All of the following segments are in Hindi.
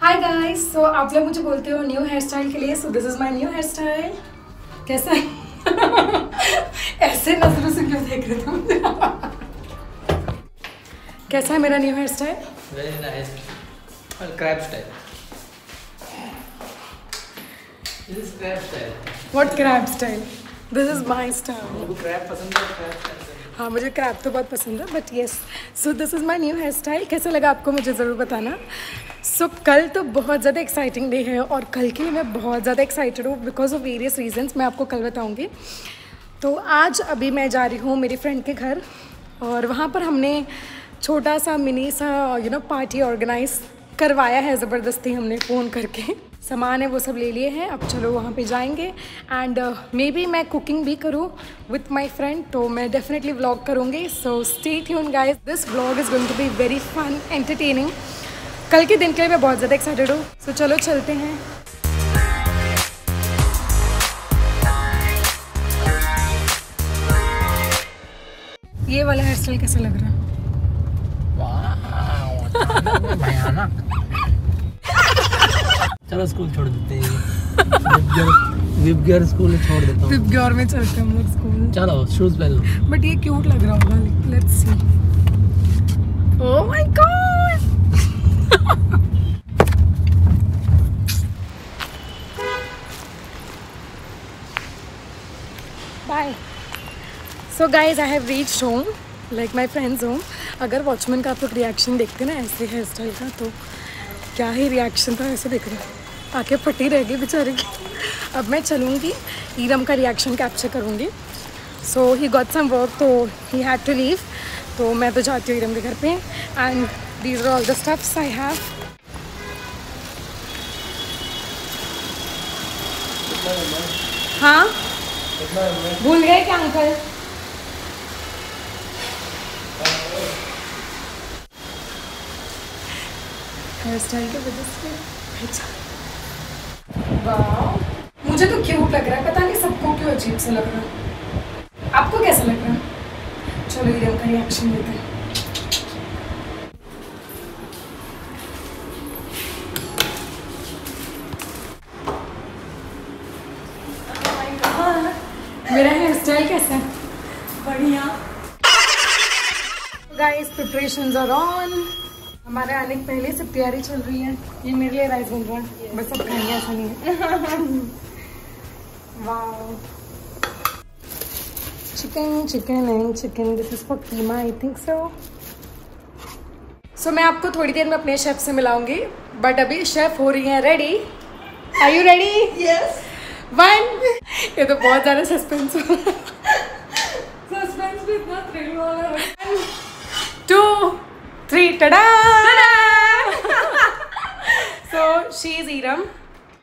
हाय गाइस सो आप लोग मुझे बोलते हो न्यू हेयर स्टाइल के लिए so this is my new hair style कैसा है? ऐसे नज़रों से क्यों देख रहे थे कैसा है मेरा new hair style Very nice. Well, crab style. This is crab style. Crab style this is my style आपको crab पसंद है crab style हाँ मुझे क्रैप तो बहुत पसंद है but yes so this is my new hair style कैसा लगा आपको मुझे ज़रूर बताना? सो so, कल तो बहुत ज़्यादा एक्साइटिंग डे है और कल के लिए मैं बहुत ज़्यादा एक्साइटेड हूँ बिकॉज़ ऑफ़ वेरियस रीजंस मैं आपको कल बताऊँगी। तो आज अभी मैं जा रही हूँ मेरी फ्रेंड के घर और वहाँ पर हमने छोटा सा मिनी सा यू नो पार्टी ऑर्गेनाइज करवाया है ज़बरदस्ती हमने फ़ोन करके। सामान है, वो सब ले लिए हैं। अब चलो वहाँ पे जाएँगे। एंड मे बी मैं कुकिंग भी करूँ विथ माई फ्रेंड तो मैं डेफिनेटली व्लॉग करूँगी। So stay tune guys this vlog is going to be very fun entertaining कल के दिन के लिए मैं बहुत ज़्यादा एक्साइटेड हूँ। सो चलो चलते हैं। ये वाला हेयर स्टाइल कैसा लग रहा है. चलो स्कूल छोड़ देते हैं। विप गियर स्कूल छोड़ देता हूँ। ग्योर में चलते हैं हम लोग स्कूल चलो शूज़ पहन लो। बट ये क्यूट लग रहा होगा let's see oh my God bye so guys I have reach home like my friends home अगर वॉचमैन का आप लोग रिएक्शन देखते ना ऐसे हेयर स्टाइल का तो क्या ही रिएक्शन था ऐसे देख रहे हो। आके फटी रहेगी बेचारे। की अब मैं चलूँगी, ईरम का रिएक्शन कैप्चर करूँगी। सो ही गॉट सम वर्क तो ही हैड टू लीव तो मैं तो जाती हूँ ईरम के घर पे। And these are all the stuffs I have हाँ? भूल गए क्या अंकल? हेयर स्टाइल की वजह से। मुझे तो क्यूट लग रहा है। पता नहीं सबको क्यों अजीब सा लग रहा है। आपको कैसा लग रहा है? चलो ईरम का रिएक्शन लेते हैं। मेरा हेयर स्टाइल कैसा है? बढ़िया। गाइस प्रिपरेशंस आर ऑन हमारे आने की पहले से तैयारी चल रही है। ये मेरे लिए राइस बन रहा है। बस सब खाएँगे ऐसा नहीं है। Chicken chicken and chicken this is for keema I think so so मैं आपको थोड़ी देर में अपने शेफ से मिलाऊँगी। बट अभी शेफ हो रही हैं। Ready are you ready yes one ये तो बहुत ज़्यादा सस्पेंस हो सस्पेंस भी इतना थ्रिल वाला है। Two three tada so she is Iram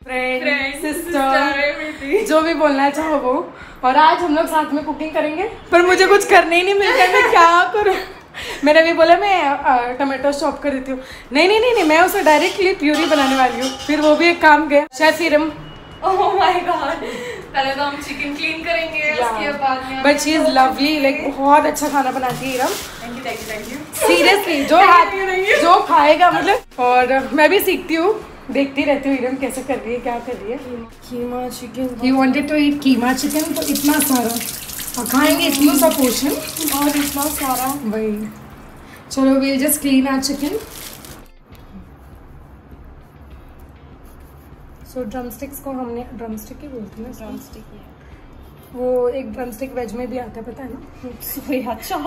friend sister जो भी बोलना चाहो वो। और आज हम लोग साथ में कुकिंग करेंगे। पर मुझे कुछ करने ही नहीं मिलता मैं क्या करूँ? मैंने भी बोला मैं टमाटो चॉप कर देती हूँ। नहीं नहीं नहीं नहीं मैं उसे डायरेक्टली प्यूरी बनाने वाली हूँ। फिर वो भी एक काम गया। Chef Iram oh my God पहले तो हम चिकन क्लीन करेंगे उसके बाद में but she is lovely like बहुत अच्छा खाना बनाती है Iram thank you thank you thank you seriously जो you, जो खाएगा मतलब और मैं भी सीखती हूँ देखती रहती हूँ ईरम कैसे कर रही है क्या कर रही है। Keema chicken he wanted to eat keema chicken तो इतना सारा। और खाएँगे इतना सा पोर्शन और इतना सारा। वही। चलो will just clean our chicken so drumsticks को हमने ड्रम स्टिक ही बोलते हैं ना ड्रम स्टिक वो एक ड्रम स्टिक वेज में भी आता है पता है ना? अच्छा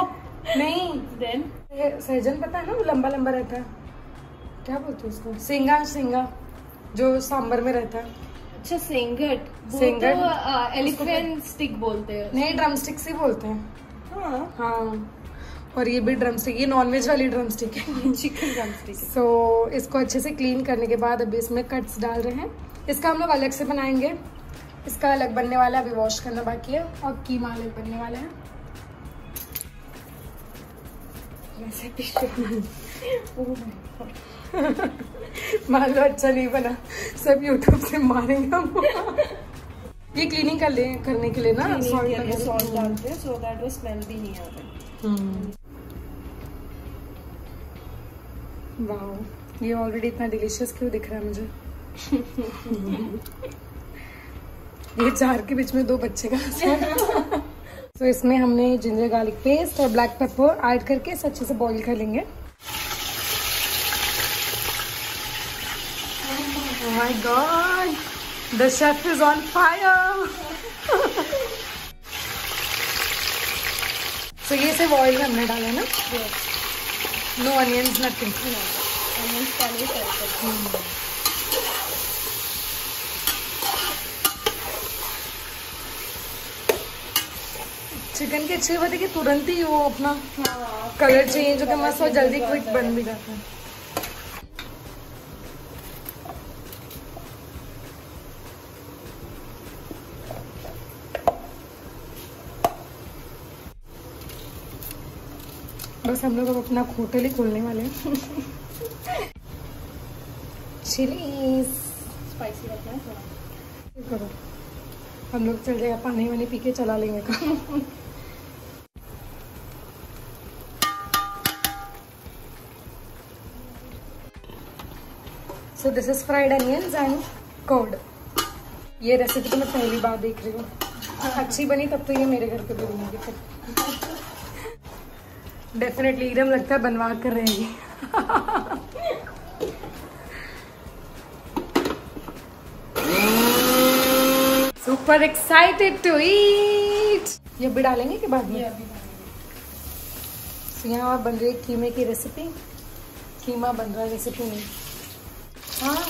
नहीं। देन सहजन पता है ना? वो लंबा लंबा रहता है। क्या बोलते हैं उसको? सिंगा सिंगा जो सांबर में रहता है। अच्छा सेंगट। वो सेंगट? तो एलिफेंट स्टिक बोलते हैं नहीं ड्रम स्टिक्स ही बोलते हैं। हाँ। हाँ। और ये भी ड्रम स्टिक ये नॉनवेज वाली ड्रम स्टिक है। चिकन ड्रम स्टिक सो इसको अच्छे से क्लीन करने के बाद अभी इसमें कट्स डाल रहे हैं। इसका हम लोग अलग से बनाएँगे। इसका अलग बनने वाला है अभी वॉश करना बाकी है और कीमा अलग बनने वाला है। Oh. मान लो अच्छा नहीं बना। सब यूट्यूब से मारेंगे हम। ये क्लीनिंग कर ले करने के लिए ना salt वगैरह। डालते हैं। सो दैट वो स्मेल भी नहीं आता हम्म। वाओ ये ऑलरेडी इतना डिलीशियस क्यों दिख रहा है मुझे? ये चार के बीच में दो बच्चे का तो इसमें हमने जिंजर गार्लिक पेस्ट और ब्लैक पेपर ऐड करके इसे अच्छे से बॉईल कर लेंगे। My god, the chef is on fire. so ये सिर्फ़ ऑयल हमने डाला ना नो? अनियंस नथिंग Onions पहले ही fry करते हैं। चिकन की अच्छी बात है कि तुरंत ही वो अपना कलर चेंज होकर मस्त और जल्दी क्विक बन भी जाता है। बस हम लोग अब अपना होटल ही खोलने वाले हैं। स्पाइसी रखना है थोड़ा। करो। हम लोग चल जाएगा पानी वानी पी के चला लेंगे काम। So this is fried onions and curd ये रेसिपी तो मैं पहली बार देख रही हूँ। अच्छी बनी तब तो ये मेरे घर पे भी बनेगी फिर। डेफिनेटली एकदम लगता है बनवा कर रहेगी। सुपर एक्साइटेड टू ईट ये भी डालेंगे कि बाद में? तो यहाँ बन रही है कीमे की रेसिपी कीमा बन रहा है रेसिपी में। हाँ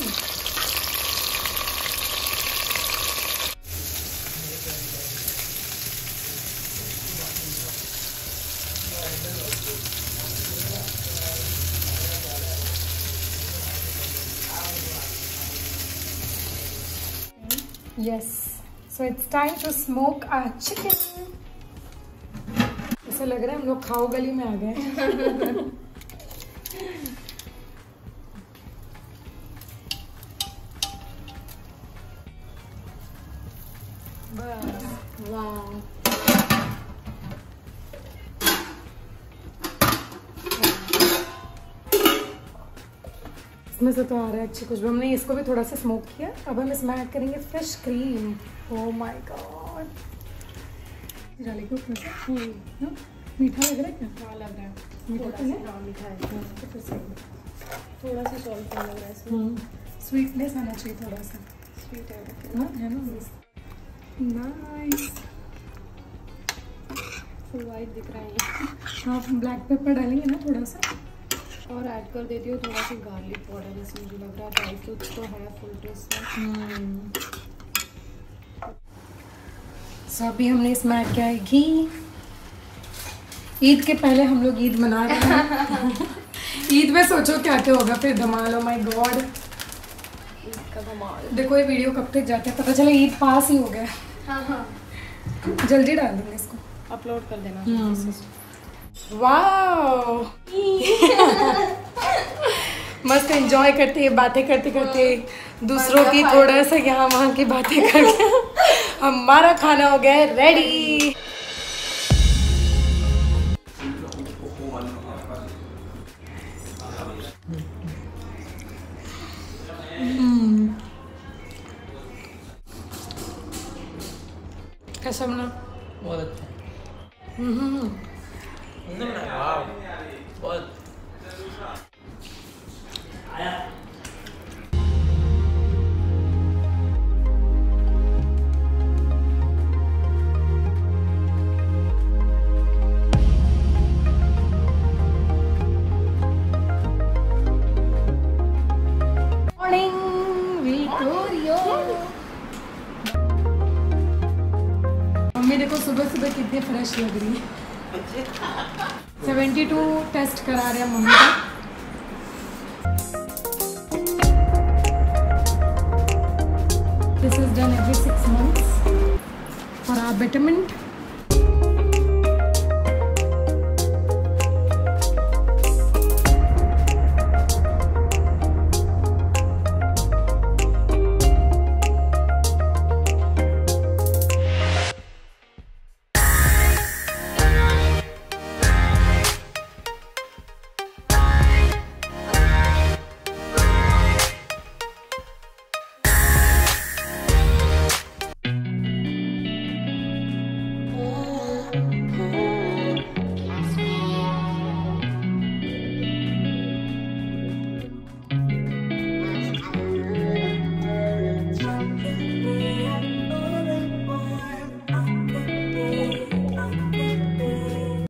Yes. So it's time to smoke our chicken. ऐसा लग रहा है हम लोग खाओ गली में आ गए इसमें से तो आ रहा है अच्छी खुशबू। हमने इसको भी थोड़ा सा स्मोक किया। अब हम इसमें ऐड करेंगे fresh cream oh my God डालेंगे ऊपर से? हाँ? मीठा लग रहा है क्या? हाँ लग रहा है। मीठा थोड़ा तो सा नहीं? हाँ मीठा है। तो है। थोड़ा सा सॉल्ट लग रहा है स्वीटनेस आना चाहिए थोड़ा सा। स्वीट है। ना? नाइस फुल वाइट दिख रहा है। आप ब्लैक पेपर डालेंगे ना थोड़ा सा। और ऐड कर देती हूँ थोड़ा सा गार्लिक पाउडर जैसे मुझे लग रहा है ड्राई फ्रूट्स तो है फुल टेस्ट में। सो अभी हमने इसमें ऐड किया है घी। ईद के पहले हम लोग ईद मना रहे हैं। ईद में सोचो क्या क्या होगा फिर धमाल ओ माय गॉड देखो ये वीडियो कब तक जाते है पता चला ईद पास ही हो गया। हाँ हाँ। जल्दी डाल दूँगे इसको। अपलोड कर देना। हम्म। मस्त एंजॉय करते बातें करते करते दूसरों की थोड़ा सा यहाँ वहाँ की बातें करके हमारा खाना हो गया रेडी कैसा बना बहुत अच्छा। कितनी फ्रेश लग रही है। सेवेंटी टू टेस्ट करा रहे हैं मम्मी का। This is done every six months for our betterment